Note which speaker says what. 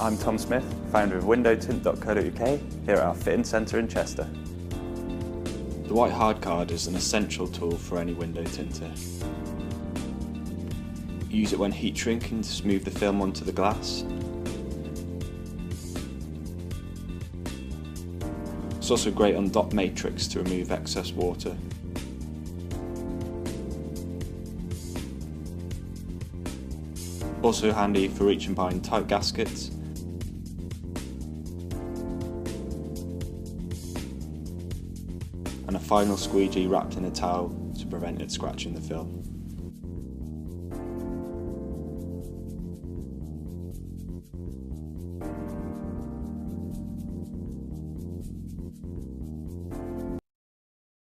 Speaker 1: I'm Tom Smith, founder of windowtint.co.uk here at our fitting centre in Chester.
Speaker 2: The white hardcard is an essential tool for any window tinter. Use it when heat shrinking to smooth the film onto the glass. It's also great on dot matrix to remove excess water. Also handy for reaching behind tight gaskets and a final squeegee wrapped in a towel to prevent it scratching the film.